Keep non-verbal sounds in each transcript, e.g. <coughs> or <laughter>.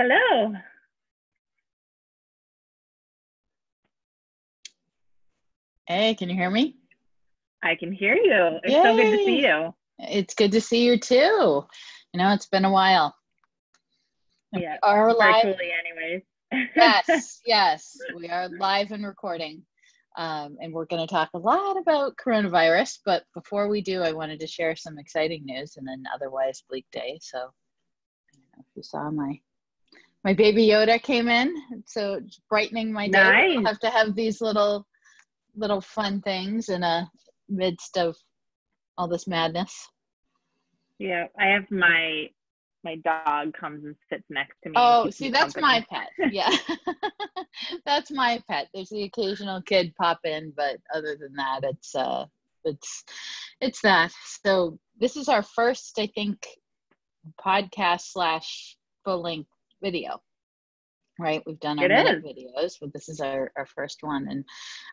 Hello. Hey, can you hear me? I can hear you. It's Yay. so good to see you. It's good to see you too. You know, it's been a while. Yeah, are live. anyways. yes, <laughs> yes, we are live and recording. Um, and we're going to talk a lot about coronavirus. But before we do, I wanted to share some exciting news and an otherwise bleak day. So, I don't know if you saw my my baby Yoda came in, so it's brightening my day. Nice. We'll have to have these little little fun things in a midst of all this madness. Yeah, I have my my dog comes and sits next to me. Oh, see, that's company. my pet. Yeah, <laughs> that's my pet. There's the occasional kid pop in, but other than that, it's uh, it's it's that. So this is our first, I think, podcast slash full length video right? We've done our videos, but this is our, our first one. And,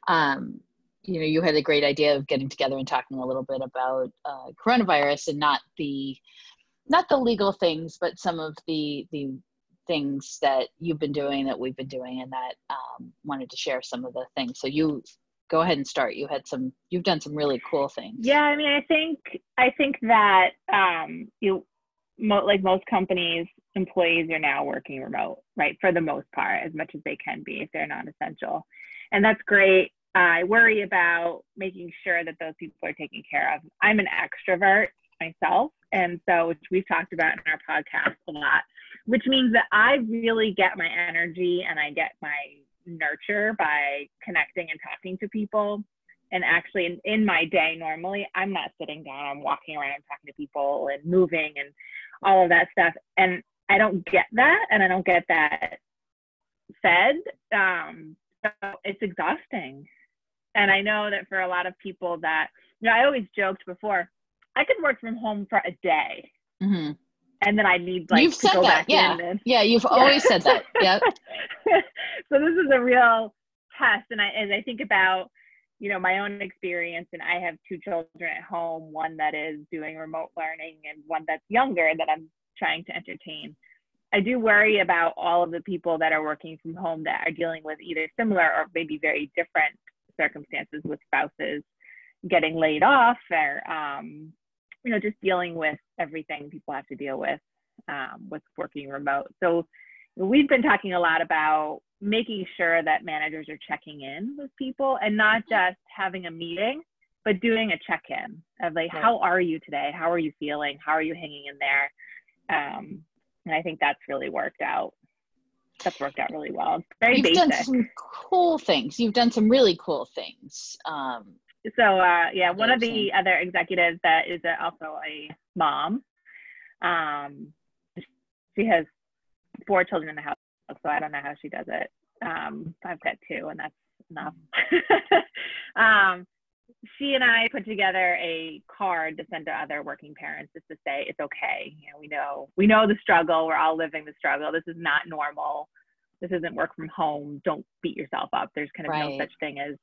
um, you know, you had a great idea of getting together and talking a little bit about uh, coronavirus and not the, not the legal things, but some of the, the things that you've been doing that we've been doing and that um, wanted to share some of the things. So you go ahead and start. You had some, you've done some really cool things. Yeah. I mean, I think, I think that, um, you, mo- like most companies, employees are now working remote, right? For the most part, as much as they can be if they're non-essential, and that's great. I worry about making sure that those people are taken care of. I'm an extrovert myself, and so which we've talked about in our podcast a lot, which means that I really get my energy and I get my nurture by connecting and talking to people and actually in, in my day normally i'm not sitting down i'm walking around talking to people and moving and all of that stuff. And i don't get that and i don't get that fed. Um, so it's exhausting. And i know that for a lot of people that you know i always joked before i could work from home for a day. Mm-hmm. and then i need like you've to said go that back yeah. in and, yeah you've <laughs> yeah. always said that. Yeah <laughs> so this is a real test and i as i think about you know my own experience and i have two children at home one that is doing remote learning and one that's younger that i'm trying to entertain. I do worry about all of the people that are working from home that are dealing with either similar or maybe very different circumstances with spouses getting laid off or um, you know just dealing with everything people have to deal with um, with working remote. So we've been talking a lot about making sure that managers are checking in with people and not mm-hmm. just having a meeting but doing a check-in of like right. how are you today? How are you feeling? How are you hanging in there? Um, and i think that's really worked out. That's worked out really well. Very you've basic. done some cool things. You've done some really cool things um, so uh, yeah one of the other executives that is also a mom um, she has four children in the house so I don't know how she does it. Um, I've got two, and that's enough. <laughs> um, she and I put together a card to send to other working parents just to say it's okay. You know, we know we know the struggle. We're all living the struggle. This is not normal. This isn't work from home. Don't beat yourself up. There's kind of right. no such thing as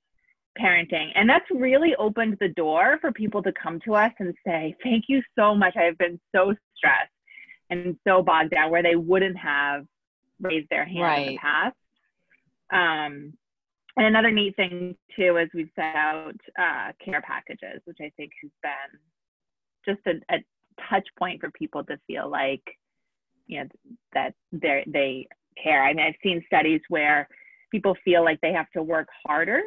parenting. And that's really opened the door for people to come to us and say, Thank you so much. I have been so stressed and so bogged down where they wouldn't have raised their hand right. in the past. Um, and another neat thing too is we've set out uh, care packages, which I think has been just a, a touch point for people to feel like, you know, that they they care. I mean, I've seen studies where people feel like they have to work harder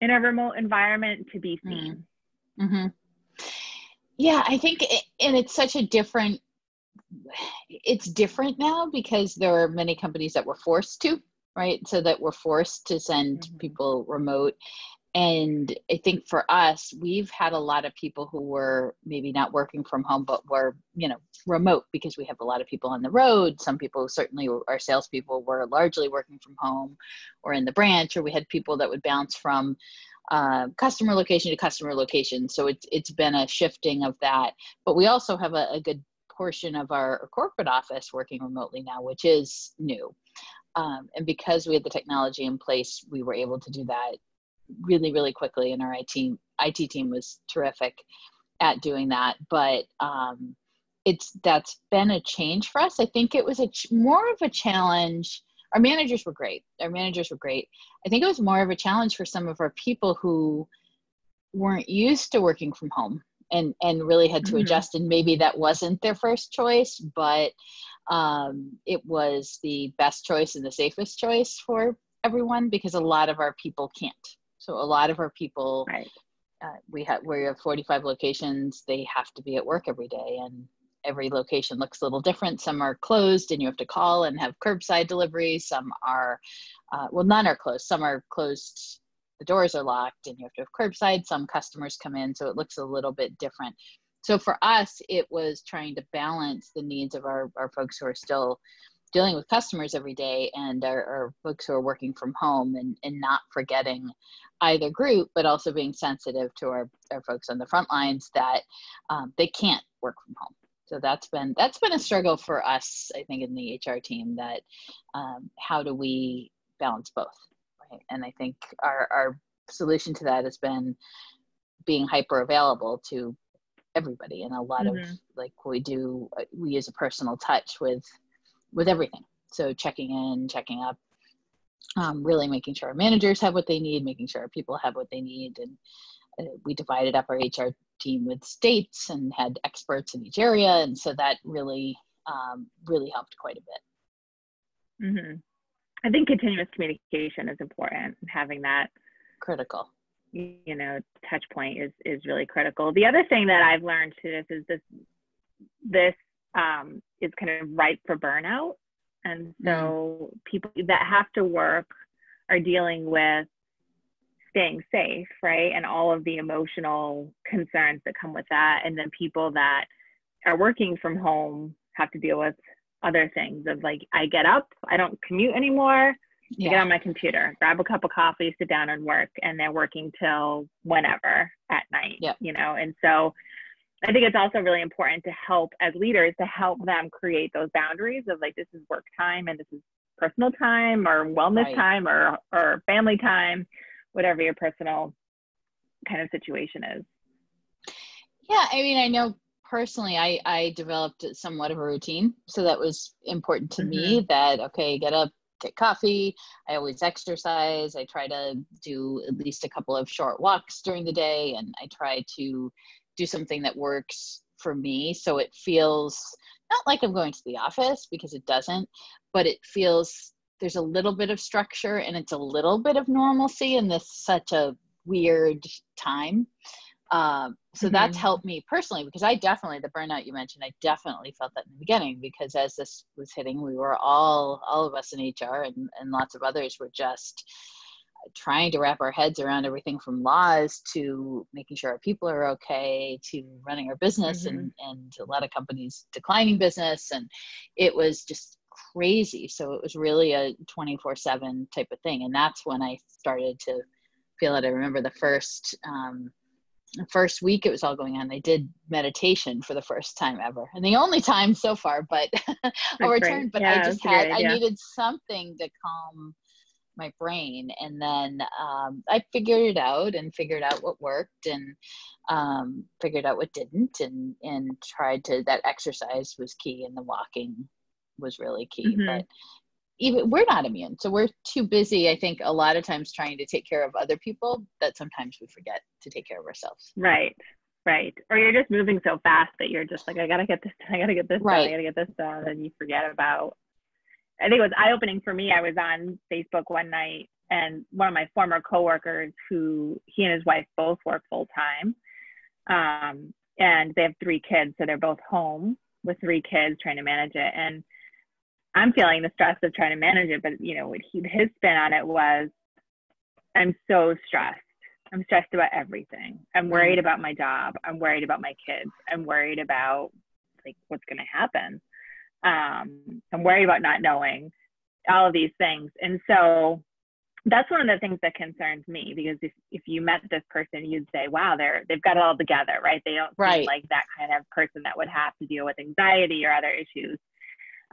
in a remote environment to be seen. Mm-hmm. Yeah, I think, it, and it's such a different it's different now because there are many companies that were forced to right? So that we're forced to send mm-hmm. people remote. And i think for us we've had a lot of people who were maybe not working from home but were you know remote because we have a lot of people on the road. Some people certainly our salespeople were largely working from home or in the branch or we had people that would bounce from uh, customer location to customer location. So it's it's been a shifting of that. But we also have a, a good portion of our corporate office working remotely now, which is new. Um, and because we had the technology in place, we were able to do that really, really quickly. And our IT IT team was terrific at doing that. But um, it's that's been a change for us. I think it was a ch- more of a challenge. Our managers were great. Our managers were great. I think it was more of a challenge for some of our people who weren't used to working from home and and really had to mm-hmm. adjust and maybe that wasn't their first choice but um, it was the best choice and the safest choice for everyone because a lot of our people can't so a lot of our people right. uh, we have we have 45 locations they have to be at work every day and every location looks a little different some are closed and you have to call and have curbside delivery some are uh, well none are closed some are closed the doors are locked and you have to have curbside. Some customers come in, so it looks a little bit different. So for us, it was trying to balance the needs of our, our folks who are still dealing with customers every day and our, our folks who are working from home and, and not forgetting either group, but also being sensitive to our, our folks on the front lines that um, they can't work from home. So that's been that's been a struggle for us, I think, in the HR team. That um, how do we balance both? And I think our, our solution to that has been being hyper available to everybody. And a lot mm-hmm. of like we do uh, we use a personal touch with with everything. So checking in checking up um, really making sure our managers have what they need making sure our people have what they need. And uh, we divided up our hr team with states and had experts in each area. And so that really um, really helped quite a bit. Mm-hmm. I think continuous communication is important. Having that critical, you know, touch point is is really critical. The other thing that I've learned to this is this this um, is kind of ripe for burnout, and so mm. people that have to work are dealing with staying safe, right, and all of the emotional concerns that come with that, and then people that are working from home have to deal with other things of like I get up, I don't commute anymore. Yeah. I get on my computer, grab a cup of coffee, sit down and work, and they're working till whenever at night. Yep. You know, and so I think it's also really important to help as leaders to help them create those boundaries of like this is work time and this is personal time or wellness right. time or or family time, whatever your personal kind of situation is. Yeah, I mean, I know personally i i developed somewhat of a routine. So that was important to mm-hmm. me that okay get up get coffee. I always exercise. I try to do at least a couple of short walks during the day and i try to do something that works for me. So it feels not like i'm going to the office because it doesn't but it feels there's a little bit of structure and it's a little bit of normalcy in this such a weird time um, so mm-hmm. that's helped me personally because I definitely the burnout you mentioned, I definitely felt that in the beginning because as this was hitting, we were all all of us in HR and, and lots of others were just trying to wrap our heads around everything from laws to making sure our people are okay to running our business mm-hmm. and and a lot of companies declining business and it was just crazy so it was really a 24 7 type of thing and that's when i started to feel it i remember the first um, first week it was all going on i did meditation for the first time ever and the only time so far but <laughs> i'll return but yeah, i just had i needed something to calm my brain and then um, i figured it out and figured out what worked and um, figured out what didn't and and tried to that exercise was key and the walking was really key mm-hmm. but even we're not immune. So we're too busy i think a lot of times trying to take care of other people that sometimes we forget to take care of ourselves. Right right. Or you're just moving so fast that you're just like i gotta get this i gotta get this right. done i gotta get this done and you forget about i think it was eye-opening for me i was on facebook one night and one of my former coworkers who he and his wife both work full time um, and they have three kids so they're both home with three kids trying to manage it and I'm feeling the stress of trying to manage it, but you know, what he, his spin on it was, I'm so stressed. I'm stressed about everything. I'm worried about my job. I'm worried about my kids. I'm worried about like what's going to happen. Um, I'm worried about not knowing all of these things. And so that's one of the things that concerns me because if, if you met this person, you'd say, wow, they're, they've got it all together, right? They don't right. seem like that kind of person that would have to deal with anxiety or other issues.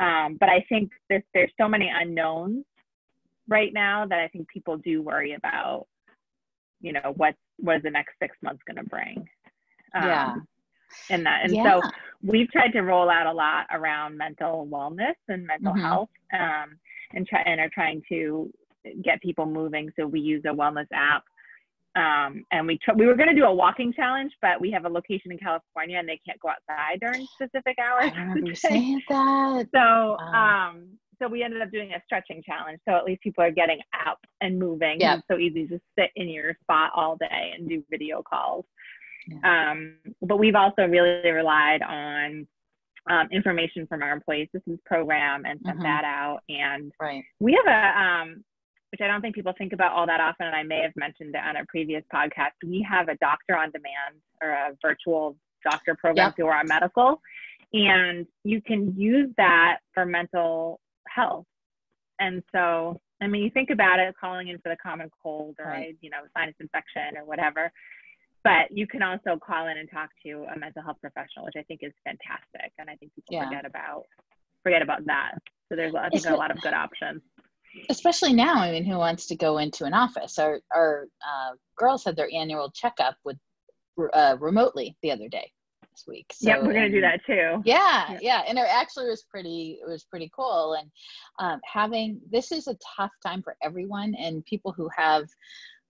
Um, but I think this, there's so many unknowns right now that I think people do worry about, you know, what what is the next six months going to bring. Um, yeah. in that. And Yeah. so we've tried to roll out a lot around mental wellness and mental Mhm. health, um, and try and are trying to get people moving. So we use a wellness app. Um, and we tr- we were going to do a walking challenge, but we have a location in California and they can't go outside during specific hours. I remember saying that. So, Wow. um, so we ended up doing a stretching challenge. So at least people are getting out and moving. Yeah. It's so easy to sit in your spot all day and do video calls. Um, but we've also really relied on um, information from our employee assistance program and sent Mhm. that out. And Right. we have a, um, which I don't think people think about all that often, and I may have mentioned it on a previous podcast. We have a doctor on demand or a virtual doctor program Yep. through our medical, and you can use that for mental health. And so, I mean, you think about it, calling in for the common cold or Right. you know sinus infection or whatever, but you can also call in and talk to a mental health professional, which I think is fantastic. And I think people Yeah. forget about forget about that. So there's I think a lot of good options. Especially now i mean who wants to go into an office our our uh, girls had their annual checkup with uh, remotely the other day this week so yep, we're gonna do that too. yeah, Yeah. yeah and it actually was pretty it was pretty cool and um, having this is a tough time for everyone and people who have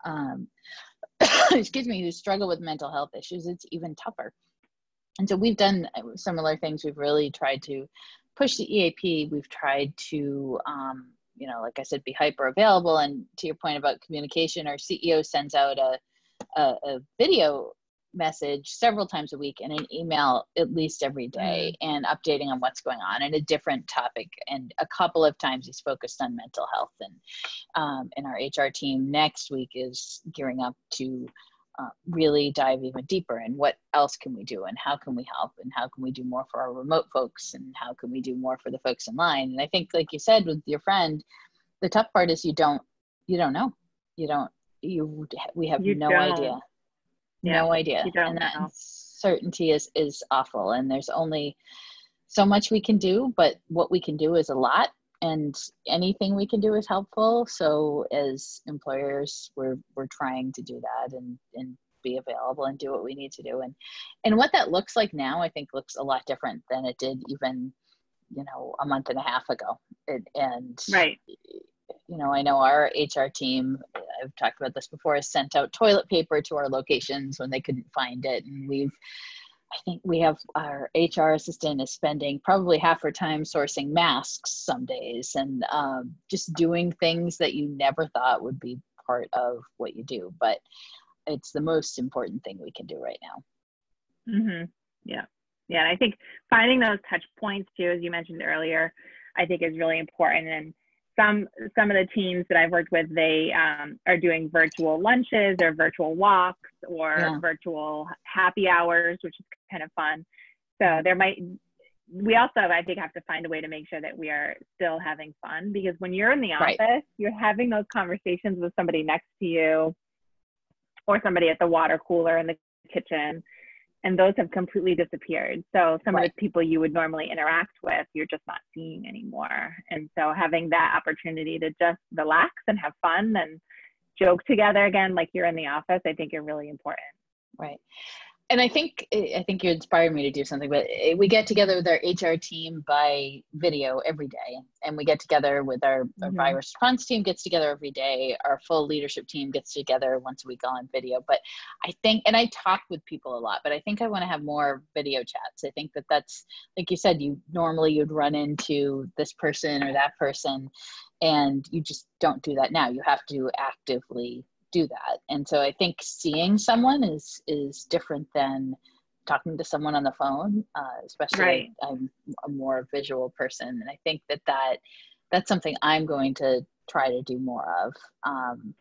um, <coughs> excuse me who struggle with mental health issues it's even tougher and so we've done uh, similar things we've really tried to push the eap we've tried to um, you know like i said be hyper available. And to your point about communication our ceo sends out a, a, a video message several times a week and an email at least every day and updating on what's going on and a different topic. And a couple of times he's focused on mental health. And um, and our hr team next week is gearing up to uh, really dive even deeper and what else can we do and how can we help and how can we do more for our remote folks and how can we do more for the folks in line. And i think like you said with your friend the tough part is you don't you don't know. You don't you we have You no don't. idea. Yeah, no idea. and that know. certainty is is awful. And there's only so much we can do but what we can do is a lot and anything we can do is helpful so as employers we're we're trying to do that and and be available and do what we need to do and and what that looks like now i think looks a lot different than it did even you know a month and a half ago it, and Right. you know, I know our HR team, I've talked about this before, has sent out toilet paper to our locations when they couldn't find it. And we've, I think we have our HR assistant is spending probably half her time sourcing masks some days and um, just doing things that you never thought would be part of what you do. But it's the most important thing we can do right now. hmm Yeah. Yeah. And I think finding those touch points too, as you mentioned earlier, I think is really important. And some some of the teams that I've worked with, they um, are doing virtual lunches or virtual walks or Yeah. virtual happy hours, which is kind of fun. So there might we also I think have to find a way to make sure that we are still having fun because when you're in the Right. office, you're having those conversations with somebody next to you or somebody at the water cooler in the kitchen and those have completely disappeared. So some of the people you would normally interact with, you're just not seeing anymore. And so having that opportunity to just relax and have fun and joke together again, like you're in the office, I think are really important. Right. And I think I think you inspired me to do something. But eh, we get together with our HR team by video every day, and we get together with our, our Mhm. virus response team gets together every day. Our full leadership team gets together once a week on video. But I think, and I talk with people a lot, but I think I want to have more video chats. I think that that's like you said. You normally you'd run into this person or that person, and you just don't do that now. You have to actively do that. And so i think seeing someone is is different than talking to someone on the phone uh, especially Right. i'm a more visual person and i think that that that's something i'm going to try to do more of um,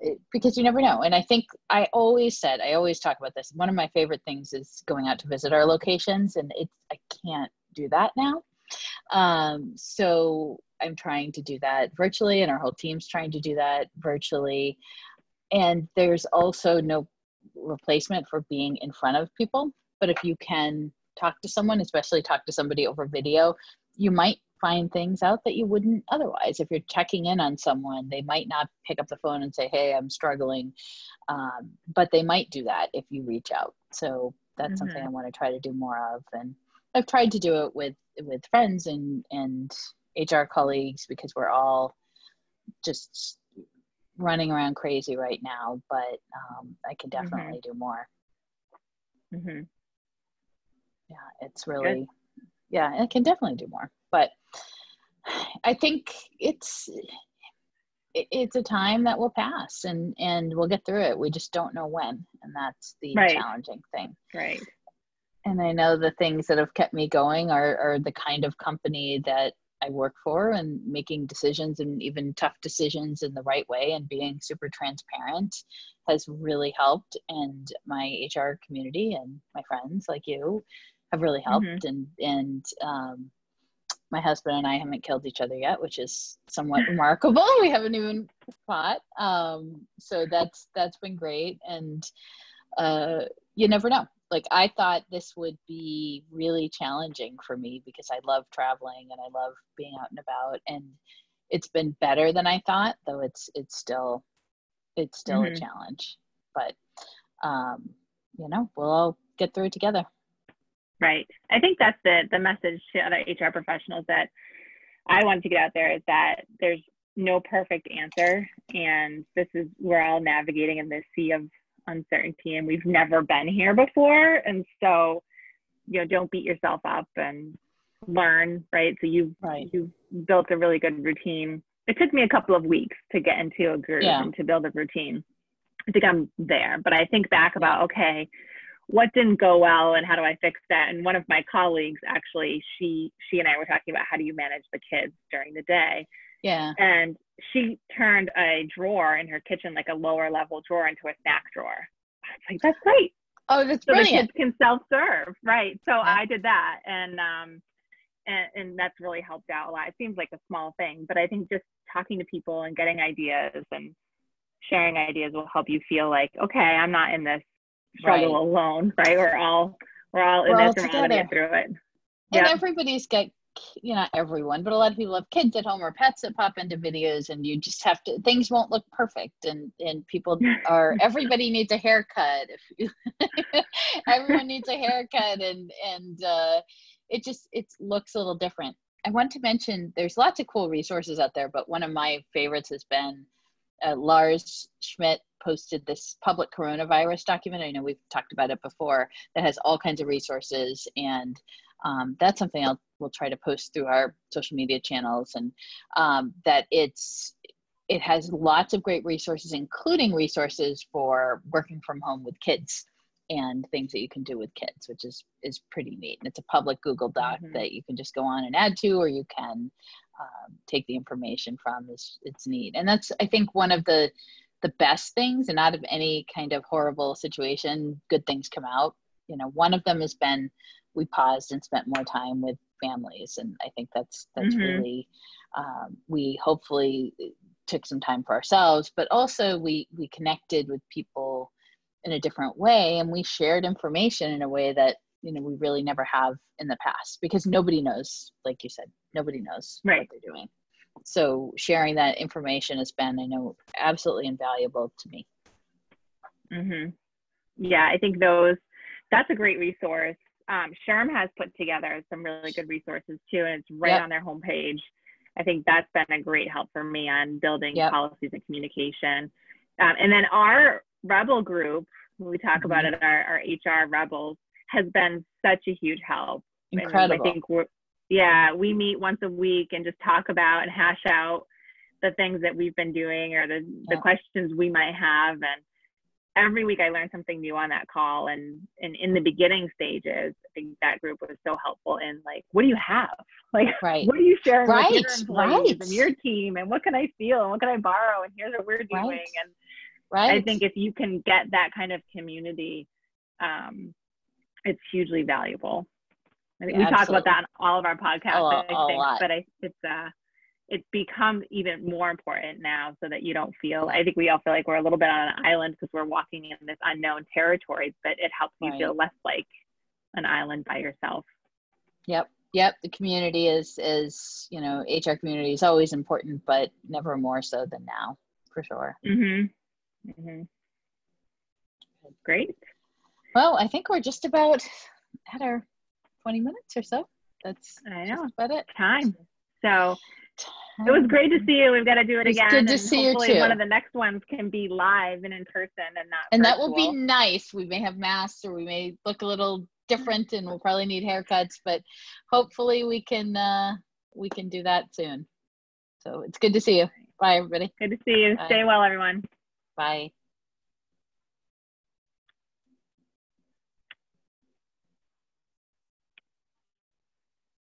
it, because you never know. And i think i always said i always talk about this one of my favorite things is going out to visit our locations and it's i can't do that now um, so I'm trying to do that virtually, and our whole team's trying to do that virtually. And there's also no replacement for being in front of people. But if you can talk to someone, especially talk to somebody over video, you might find things out that you wouldn't otherwise. If you're checking in on someone, they might not pick up the phone and say, Hey, I'm struggling. Um, but they might do that if you reach out. So that's mm-hmm. something I want to try to do more of. And I've tried to do it with with friends and and HR colleagues because we're all just running around crazy right now. But um, I can mm-hmm. definitely mm-hmm. do more. Mm-hmm. Yeah, it's really Good. yeah, I can definitely do more. But I think it's it's a time that will pass and and we'll get through it we just don't know when and that's the right. challenging thing right and i know the things that have kept me going are are the kind of company that i work for and making decisions and even tough decisions in the right way and being super transparent has really helped and my hr community and my friends like you have really helped mm-hmm. and and um, my husband and I haven't killed each other yet, which is somewhat <laughs> remarkable. We haven't even fought. Um, so that's that's been great. And uh, you never know. Like I thought this would be really challenging for me because I love traveling and I love being out and about. And it's been better than I thought, though it's it's still it's still mm-hmm. a challenge. But um, you know, we'll all get through it together. Right. I think that's the the message to other HR professionals that I want to get out there is that there's no perfect answer, and this is we're all navigating in this sea of uncertainty, and we've never been here before, and so you know don't beat yourself up and learn. Right. So you right. you built a really good routine. It took me a couple of weeks to get into a groove yeah. and to build a routine. I think I'm there, but I think back about okay what didn't go well and how do I fix that? And one of my colleagues actually, she she and I were talking about how do you manage the kids during the day. Yeah. And she turned a drawer in her kitchen, like a lower level drawer, into a snack drawer. I was like, that's great. Oh, that's so brilliant. the kids can self-serve, right? So yeah. I did that, and um, and and that's really helped out a lot. It seems like a small thing, but I think just talking to people and getting ideas and sharing ideas will help you feel like, okay, I'm not in this struggle right. alone, right? We're all we're all we're in all this together. to through it. And everybody's got you know everyone but a lot of people have kids at home or pets that pop into videos and you just have to things won't look perfect and and people <laughs> are everybody needs a haircut if you, <laughs> everyone needs a haircut and and uh it just it looks a little different i want to mention there's lots of cool resources out there but one of my favorites has been uh, lars schmidt posted this public coronavirus document. I know we've talked about it before that has all kinds of resources and um, that's something I'll we'll try to post through our social media channels and um, that it's it has lots of great resources including resources for working from home with kids and things that you can do with kids which is is pretty neat. And it's a public google doc mm-hmm. that you can just go on and add to or you can um, take the information from. It's, it's neat. And that's i think one of the the best things and out of any kind of horrible situation good things come out. You know one of them has been we paused and spent more time with families and i think that's that's mm-hmm. really um, we hopefully took some time for ourselves but also we we connected with people in a different way and we shared information in a way that you know we really never have in the past because nobody knows like you said nobody knows right. what they're doing so sharing that information has been i know absolutely invaluable to me mm-hmm. yeah i think those that's a great resource um, SHRM has put together some really good resources too and it's right yep. on their homepage i think that's been a great help for me on building yep. policies and communication um, and then our rebel group when we talk mm-hmm. about it our, our hr rebels has been such a huge help Incredible. I, think we're yeah, we meet once a week and just talk about and hash out the things that we've been doing or the, yeah. the questions we might have. And every week I learned something new on that call. And, and in the beginning stages, I think that group was so helpful in like, what do you have? <laughs> Like, right. what are you sharing right. with your employees right. and your team? And what can I feel? And what can I borrow? And here's what we're doing. Right. And right. I think if you can get that kind of community, um, it's hugely valuable. I yeah, we absolutely. talk about that on all of our podcasts, I think, but I, it's uh, it's become even more important now, so that you don't feel. I think we all feel like we're a little bit on an island because we're walking in this unknown territory, but it helps you feel less like an island by yourself. Yep, yep. The community is is you know HR community is always important, but never more so than now, for sure. mm-hmm. Mm-hmm. Great. Well, I think we're just about at our 20 minutes or so. That's I know. about it. Time. So it was great to see you. We've got to do it, It again. good to see you hopefully one of the next ones can be live and in person and not. And that will be nice. We may have masks or we may look a little different and we'll probably need haircuts, but hopefully we can uh we can do that soon. So it's good to see you. Bye everybody. good to see you. Bye. Stay well, everyone. Bye.